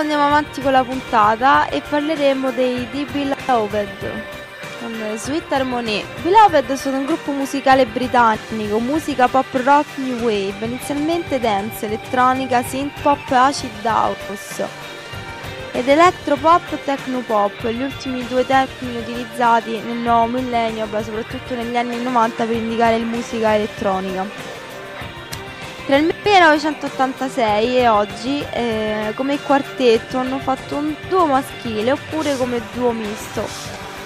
andiamo avanti con la puntata e parleremo dei The Beloved con Sweet Harmony. Beloved sono un gruppo musicale britannico, musica pop rock new wave, inizialmente dance, elettronica, synth pop, acid house ed electropop techno pop, gli ultimi due termini utilizzati nel nuovo millennio, beh, soprattutto negli anni 90 per indicare la musica elettronica. Tra il 1986 e oggi, eh, come quartetto, hanno fatto un duo maschile oppure come duo misto.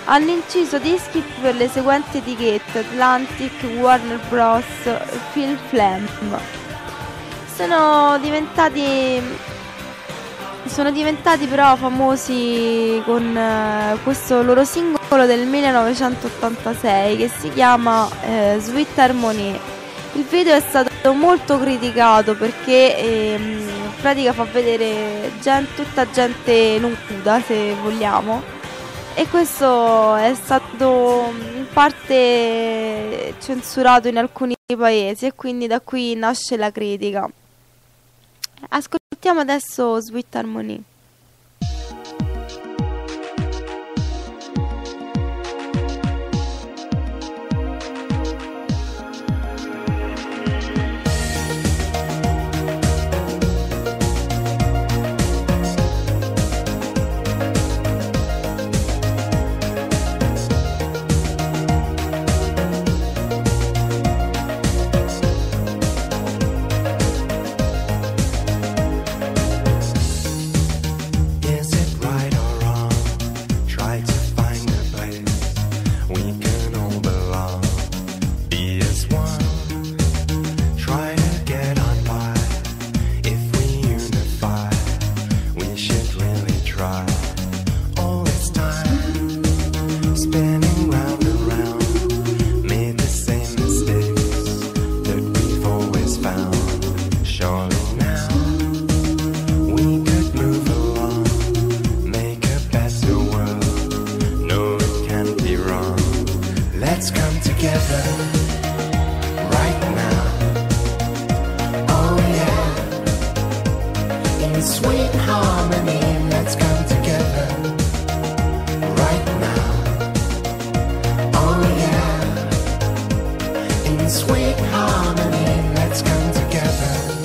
Hanno inciso dischi per le seguenti etichette Atlantic, Warner Bros, Phil Flam. Sono diventati sono diventati però famosi con eh, questo loro singolo del 1986 che si chiama eh, Sweet Harmony. Il video è stato molto criticato perché ehm, in pratica fa vedere gente, tutta gente nuda se vogliamo e questo è stato in parte censurato in alcuni paesi e quindi da qui nasce la critica. Ascoltiamo adesso Sweet Harmony. in sweet harmony. Let's come together right now. Oh yeah, in sweet harmony. Let's come together.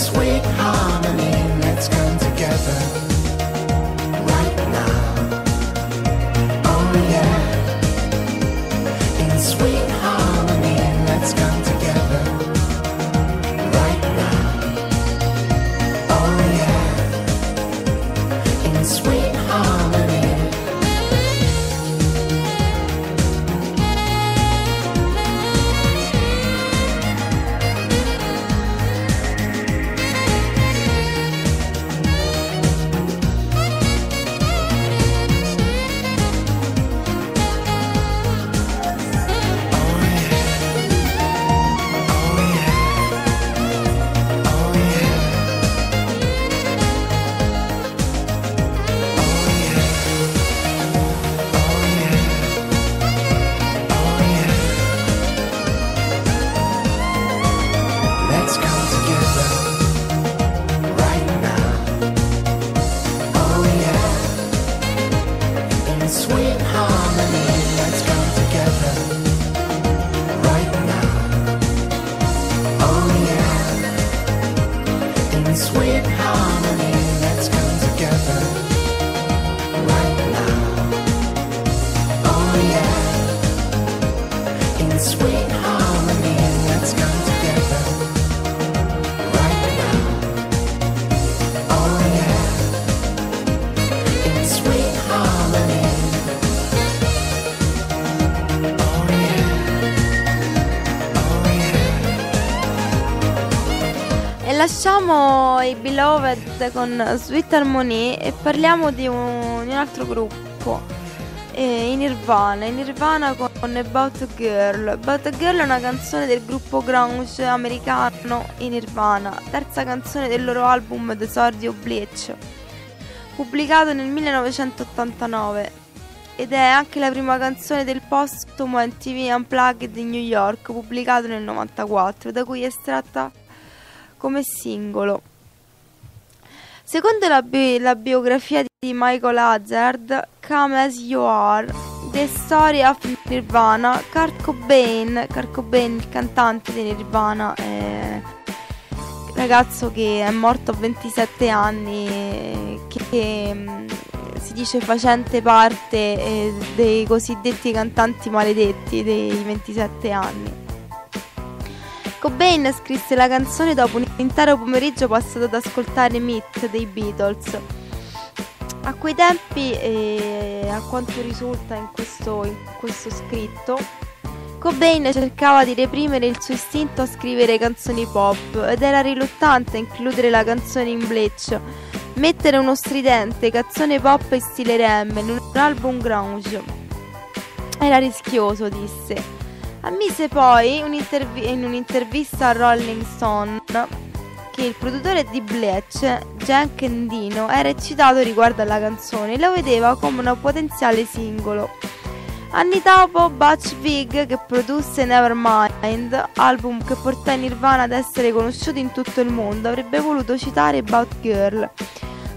sweet harmony. Let's come together. Lasciamo i Beloved con Sweet Harmony e parliamo di un, di un altro gruppo, Nirvana. Nirvana con About a Girl. About a Girl è una canzone del gruppo grunge americano i Nirvana, terza canzone del loro album The of Bleach, pubblicato nel 1989 ed è anche la prima canzone del postumo MTV Unplugged di New York, pubblicato nel 1994, da cui è estratta come singolo. Secondo la, bi- la biografia di Michael Hazard, Come As You Are, The Story of Nirvana, Kurt Cobain, Kurt Cobain il cantante di Nirvana, eh, ragazzo che è morto a 27 anni, che, che mm, si dice facente parte eh, dei cosiddetti cantanti maledetti dei 27 anni. Cobain scrisse la canzone dopo un intero pomeriggio passato ad ascoltare Meet dei Beatles. A quei tempi, e a quanto risulta in questo, in questo scritto, Cobain cercava di reprimere il suo istinto a scrivere canzoni pop ed era riluttante a includere la canzone in Bleach. Mettere uno stridente canzone pop in stile rem in un album grunge era rischioso, disse. Ammise poi in un'intervista a Rolling Stone che il produttore di Bleach, Jack Endino, era eccitato riguardo alla canzone e la vedeva come un potenziale singolo. Anni dopo, Butch Vig, che produsse Nevermind, album che portò Nirvana ad essere conosciuto in tutto il mondo, avrebbe voluto citare About Girl,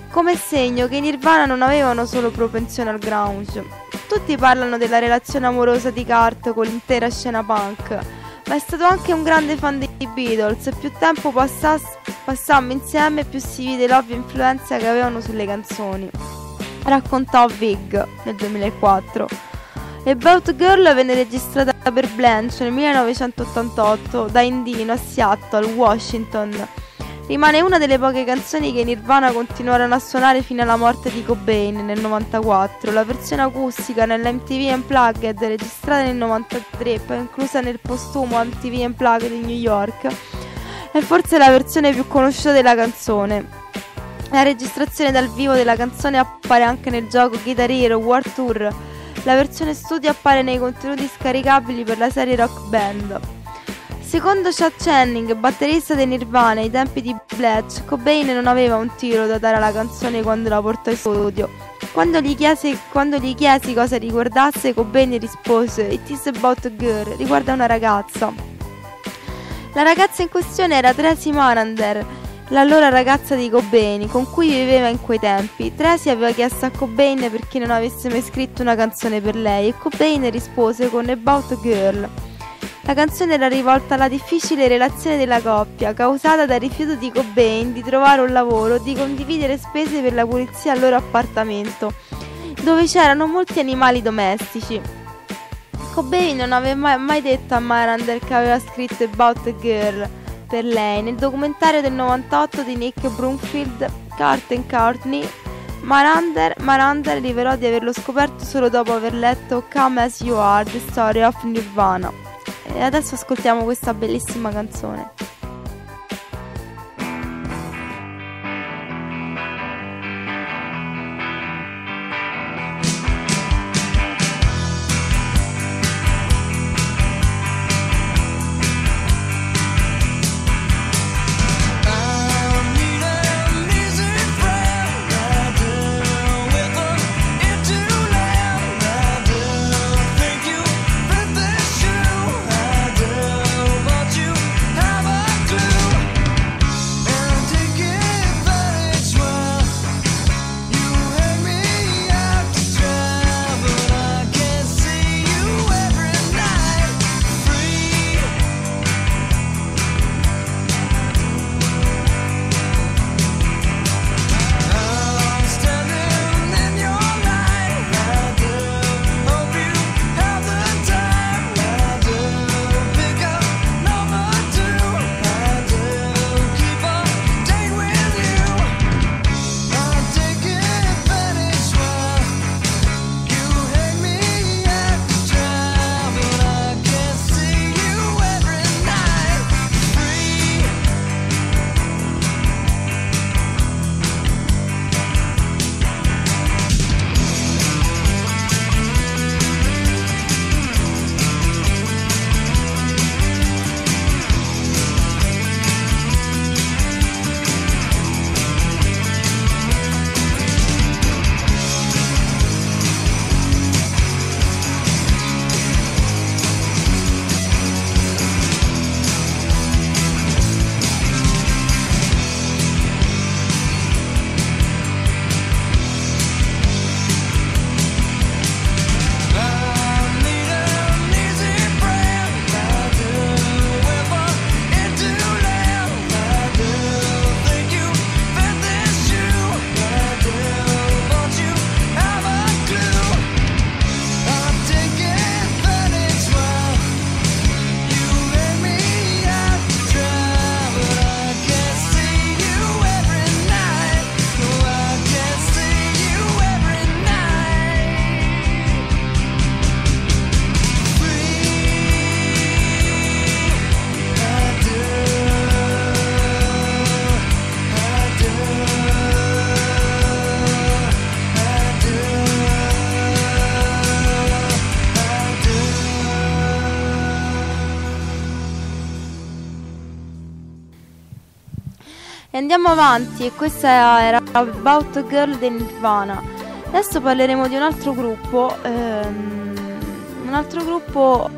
come segno che i Nirvana non avevano solo propensione al grunge. Tutti parlano della relazione amorosa di Kurt con l'intera scena punk, ma è stato anche un grande fan dei Beatles e più tempo passass- passammo insieme più si vide l'ovvia influenza che avevano sulle canzoni. Raccontò Vig nel 2004. About Girl venne registrata per Blanche nel 1988 da Indino a Seattle, Washington Rimane una delle poche canzoni che i Nirvana continuarono a suonare fino alla morte di Cobain nel 94. La versione acustica nell'MTV Unplugged registrata nel 93 e poi inclusa nel postumo MTV Unplugged di New York è forse la versione più conosciuta della canzone. La registrazione dal vivo della canzone appare anche nel gioco Guitar Hero War Tour. La versione studio appare nei contenuti scaricabili per la serie Rock Band. Secondo Chad Channing, batterista dei Nirvana ai tempi di Bletch, Cobain non aveva un tiro da dare alla canzone quando la portò in studio. Quando gli, chiesi, quando gli chiesi cosa riguardasse, Cobain rispose It is about a girl, riguarda una ragazza. La ragazza in questione era Tracy Marander, l'allora ragazza di Cobain, con cui viveva in quei tempi. Tracy aveva chiesto a Cobain perché non avesse mai scritto una canzone per lei e Cobain rispose con About Girl. La canzone era rivolta alla difficile relazione della coppia, causata dal rifiuto di Cobain di trovare un lavoro, di condividere spese per la pulizia al loro appartamento, dove c'erano molti animali domestici. Cobain non aveva mai detto a Miranda che aveva scritto About a Girl per lei. Nel documentario del 98 di Nick Broomfield, Cart and Courtney, Marander, Marander rivelò di averlo scoperto solo dopo aver letto Come As You Are, The Story of Nirvana. E adesso ascoltiamo questa bellissima canzone. Andiamo avanti, e questa era About Girl di Nirvana. Adesso parleremo di un altro gruppo, ehm, un altro gruppo